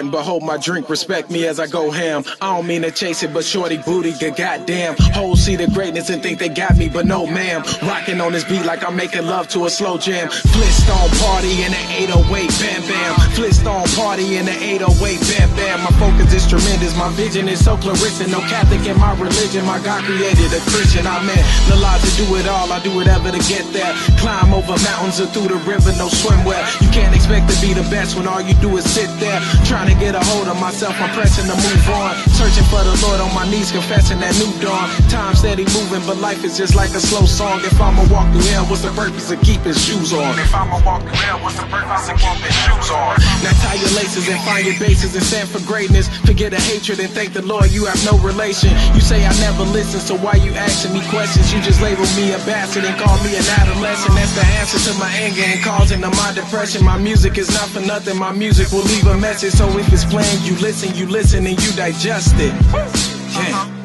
Martin, but hold my drink, respect me as I go ham. I don't mean to chase it, but shorty booty, goddamn. Hoes see the greatness and think they got me, but no ma'am. Rocking on this beat like I'm making love to a slow jam. Flintstone party in the 808, bam bam. Flintstone party in the 808, bam bam. My focus is tremendous, my vision is so clarissa. No Catholic in my religion, my God created a Christian. I meant the law to do it all, I do whatever to get there. Climb over mountains or through the river, no swimwear. You can't expect to be the best when all you do is sit there. Trying to get a hold of myself, I'm pressing to move on. Searching for the Lord on my knees, confessing that new dawn. Time steady moving, but life is just like a slow song. If I'ma walk through hell, what's the purpose of keeping shoes on? If I'ma walk through hell, what's the purpose of keeping shoes on? Now tie your laces and find your bases and stand for greatness. Forget the hatred and thank the Lord you have no relation. You say I never listen, so why you asking me questions? You just label me a bastard and call me an adolescent. That's the answer to my anger and causing my depression. My music is not for nothing. My music will leave a message. So if it's playing, you listen, you listen, and you digest it. Uh-huh. Yeah.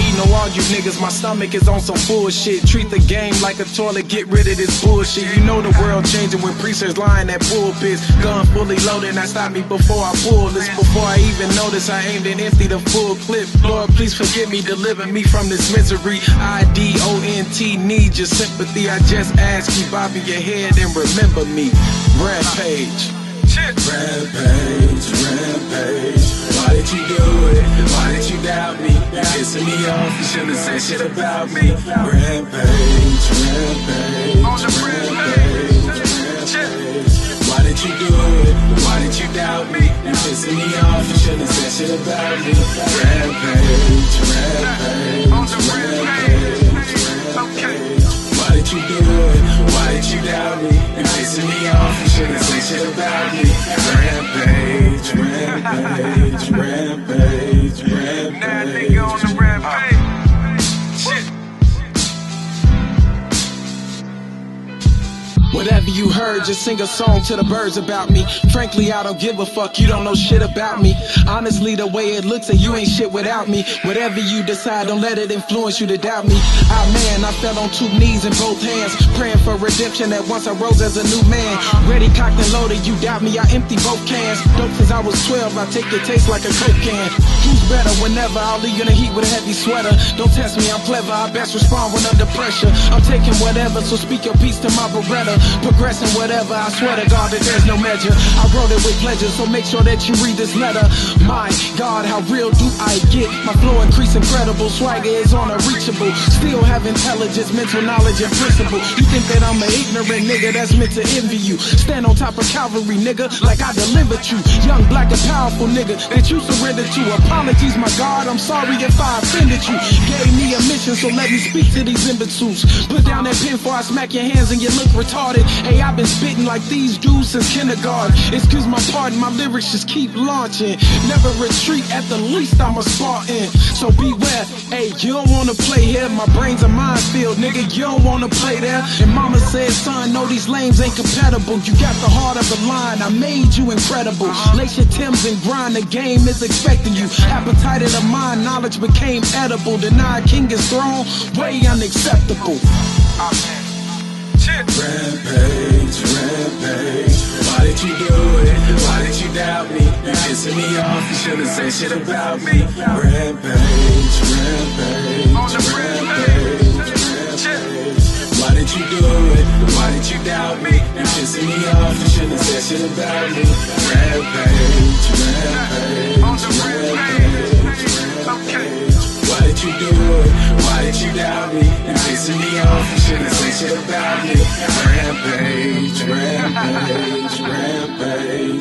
Eat no argue, niggas. My stomach is on some bullshit. Treat the game like a toilet. Get rid of this bullshit. You know the world changing when preachers lying at pulpits. Gun fully loaded. I stop me before I pull this. Before I even notice, I aimed and emptied the full clip. Lord, please forgive me, deliver me from this misery. I D O N T need your sympathy. I just ask you, bob your head and remember me. Rampage. Rampage, rampage. Why did you do it? Why did you doubt me? You're pissing me off. You shouldn't said shit about me. Rampage, rampage, rampage, rampage. Why did you do it? Why did you doubt me? You're pissing me off. You shouldn't said shit about me. Rampage, rampage, rampage, rampage. Why did you it? Why did you doubt me? You're pissing me off. You shouldn't say shit about me. Rampage, rampage, rampage, Whatever you heard, just sing a song to the birds about me. Frankly, I don't give a fuck, you don't know shit about me. Honestly, the way it looks, and you ain't shit without me. Whatever you decide, don't let it influence you to doubt me. Ah man, I fell on two knees and both hands, praying for redemption. At once I rose as a new man. Ready, cocked and loaded, you doubt me, I empty both cans. Dope since I was 12, I take the taste like a coke can. Who's better whenever I'll leave you in the heat with a heavy sweater? Don't test me, I'm clever, I best respond when under pressure. I'm taking whatever, so speak your piece to my Beretta. Progressing whatever, I swear to God that there's no measure. I wrote it with pleasure, so make sure that you read this letter. My God, how real do I get? My flow increase incredible, swagger is unreachable. Still have intelligence, mental knowledge, and principle. You think that I'm an ignorant nigga that's meant to envy you? Stand on top of Calvary, nigga, like I delivered you. Young, black, and powerful nigga that you surrendered to. Apologies, my God, I'm sorry if I offended you. Gave me a mission, so let me speak to these imbeciles. Put down that pen before I smack your hands and you look retarded. Hey, I've been spitting like these dudes since kindergarten. It's cause my part, my lyrics just keep launching. Never retreat, at the least I'm a Spartan. So beware, hey, you don't wanna play here. My brain's a minefield, nigga, you don't wanna play there. And mama said, son, no, these lames ain't compatible. You got the heart of the line, I made you incredible. Lace your Timbs and grind, the game is expecting you. Appetite of the mind, knowledge became edible. Deny a king is throne, way unacceptable. Shit. Rampage, rampage. Why did you do it? Why did you doubt me? You pissing me off. You shouldn't say shit about me. Rampage, rampage, On the rampage, rampage. Why did you do it? Why did you doubt me? You pissing me off. You shouldn't say shit about me. Rampage, rampage, On the rampage. You doubt me? You pissing me off. You shouldn't say shit about me. Rampage, rampage, rampage.